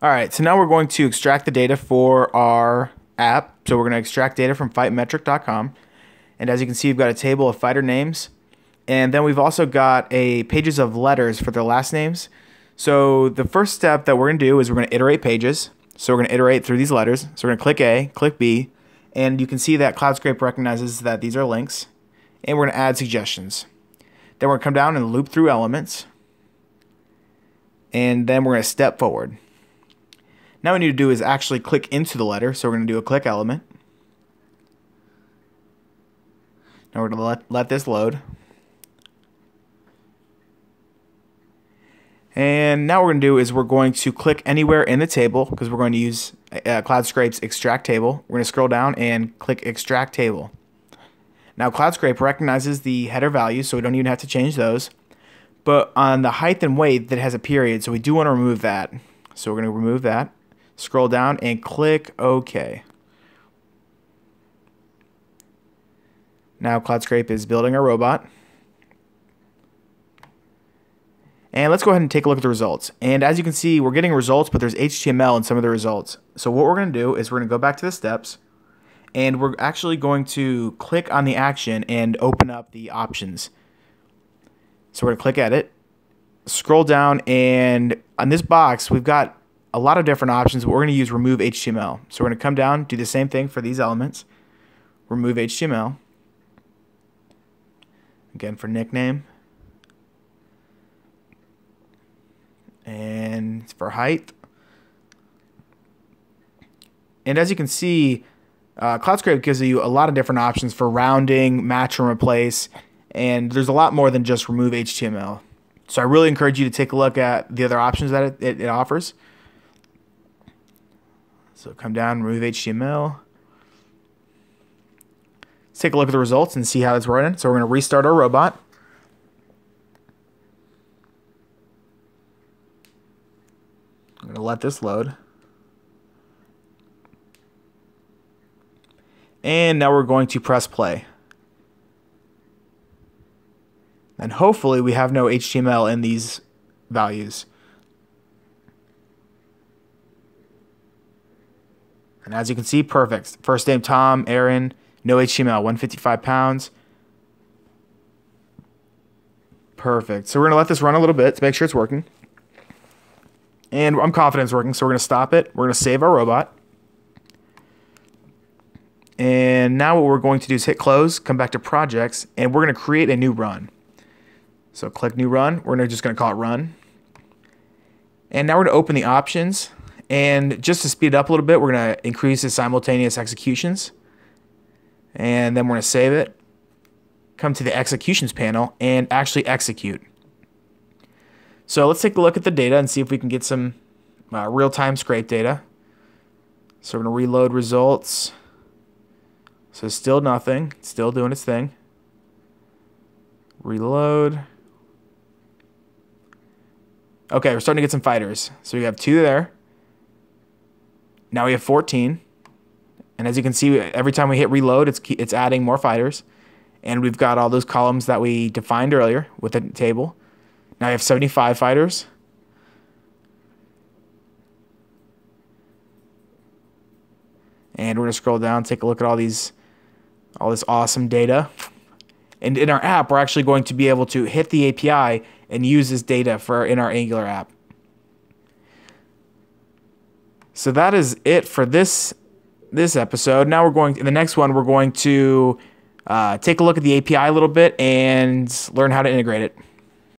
All right, so now we're going to extract the data for our app. So we're going to extract data from fightmetric.com. And as you can see, we've got a table of fighter names. And then we've also got a pages of letters for their last names. So the first step that we're going to do is we're going to iterate pages. So we're going to iterate through these letters. So we're going to click A, click B, and you can see that CloudScrape recognizes that these are links. And we're going to add suggestions. Then we're going to come down and loop through elements. And then we're going to step forward. Now we need to do is actually click into the letter. So we're going to do a click element. Now we're going to let, let this load. And now we're going to do is we're going to click anywhere in the table because we're going to use uh, CloudScrape's extract table. We're going to scroll down and click extract table. Now CloudScrape recognizes the header values, so we don't even have to change those. But on the height and weight that has a period, so we do want to remove that. So we're going to remove that scroll down and click OK. Now CloudScrape is building our robot. And let's go ahead and take a look at the results. And as you can see, we're getting results, but there's HTML in some of the results. So what we're going to do is we're going to go back to the steps, and we're actually going to click on the action and open up the options. So we're going to click edit, scroll down, and on this box, we've got a lot of different options, but we're going to use remove HTML. So we're going to come down, do the same thing for these elements, remove HTML. Again, for nickname. And for height. And as you can see, uh, CloudScrape gives you a lot of different options for rounding, match and replace, and there's a lot more than just remove HTML. So I really encourage you to take a look at the other options that it, it, it offers. So come down, remove HTML. Let's take a look at the results and see how it's running. So we're going to restart our robot. I'm going to let this load. And now we're going to press play. And hopefully we have no HTML in these values. And as you can see, perfect. First name Tom, Aaron, no HTML, 155 pounds. Perfect. So we're going to let this run a little bit to make sure it's working. And I'm confident it's working, so we're going to stop it. We're going to save our robot. And now what we're going to do is hit close, come back to projects, and we're going to create a new run. So click new run. We're just going to call it run. And now we're going to open the options. And just to speed it up a little bit, we're going to increase the simultaneous executions. And then we're going to save it, come to the executions panel, and actually execute. So let's take a look at the data and see if we can get some uh, real-time scrape data. So we're going to reload results. So still nothing. still doing its thing. Reload. Okay, we're starting to get some fighters. So we have two there. Now we have 14. And as you can see, every time we hit reload, it's, it's adding more fighters. And we've got all those columns that we defined earlier with the table. Now we have 75 fighters. And we're going to scroll down, take a look at all these, all this awesome data. And in our app, we're actually going to be able to hit the API and use this data for in our Angular app. So that is it for this this episode. Now we're going in the next one. We're going to uh, take a look at the API a little bit and learn how to integrate it.